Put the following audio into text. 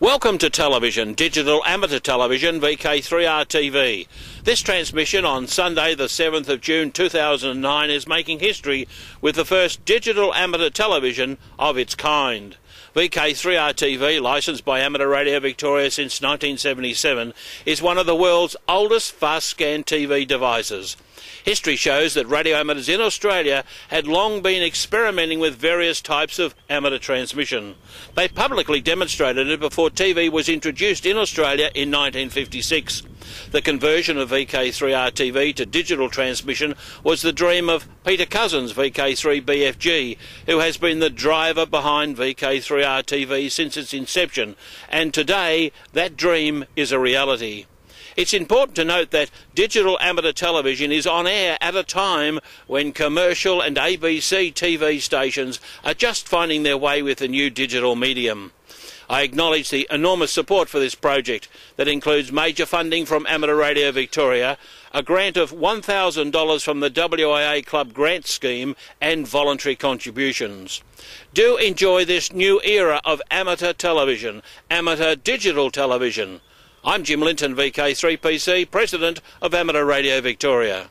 Welcome to television, digital amateur television, VK3RTV. This transmission on Sunday, the 7th of June 2009, is making history with the first digital amateur television of its kind. VK3RTV, licensed by Amateur Radio Victoria since 1977, is one of the world's oldest fast scan TV devices. History shows that radio amateurs in Australia had long been experimenting with various types of amateur transmission. They publicly demonstrated it before TV was introduced in Australia in 1956. The conversion of VK3R TV to digital transmission was the dream of Peter Cousins, VK3BFG, who has been the driver behind VK3R TV since its inception, and today that dream is a reality. It's important to note that digital amateur television is on air at a time when commercial and ABC TV stations are just finding their way with the new digital medium. I acknowledge the enormous support for this project that includes major funding from Amateur Radio Victoria, a grant of $1,000 from the WIA Club Grant Scheme and voluntary contributions. Do enjoy this new era of amateur television, amateur digital television. I'm Jim Linton, VK3PC, President of Amateur Radio Victoria.